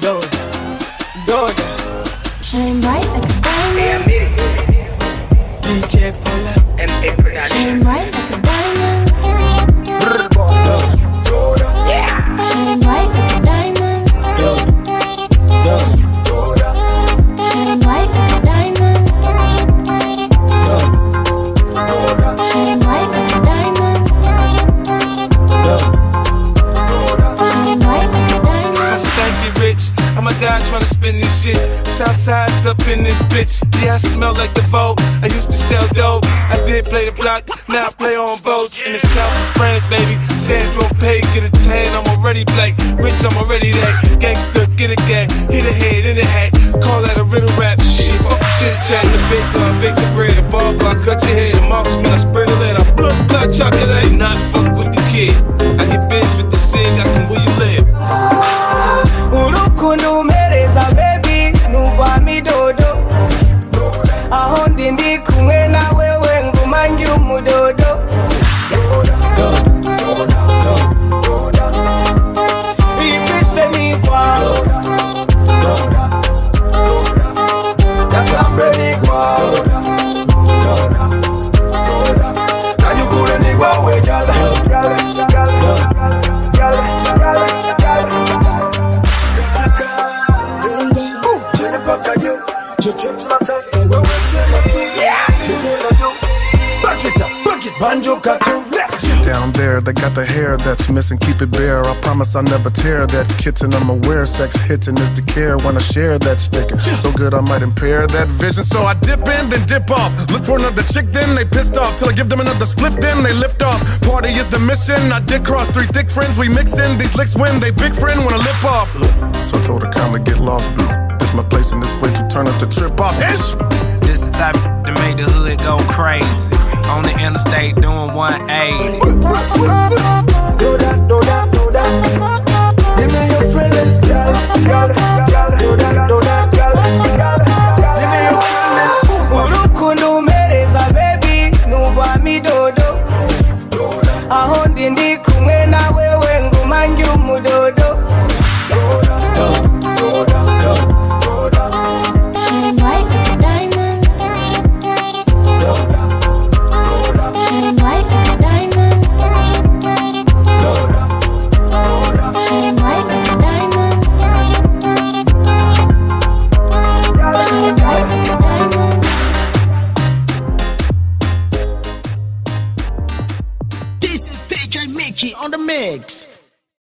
Doda, Doda, Shine bright like a diamond. I'ma die trying to spin this shit. Southside's up in this bitch. Yeah, I smell like the vote. I used to sell dope. I did play the block. Now I play on boats in the south of France, baby. St. Tropez, get a tan. I'm already black. Rich, I'm already that. Gangster, get a gang. Hit a head in the hat. Call that a riddle rap. Shit, fuck chit chat. The big gun, bake the bread. Ball bar, cut your head. Marksman, I spread a letter. Blood, blood, chocolate. Not fuck Down there, they got the hair that's missing, keep it bare. I promise I never tear that kitten. I'm aware sex hitting is the care when I share that sticking. So good I might impair that vision. So I dip in, then dip off. Look for another chick, then they pissed off. Till I give them another spliff, then they lift off. Party is the mission. I did cross three thick friends, we mix in. These licks when they big friend when I lip off. So I told her, kindly get lost, boo. This my place and this turn up the trip off. Ish! This the type to make the hood go crazy. On the interstate doing 180. on the mix.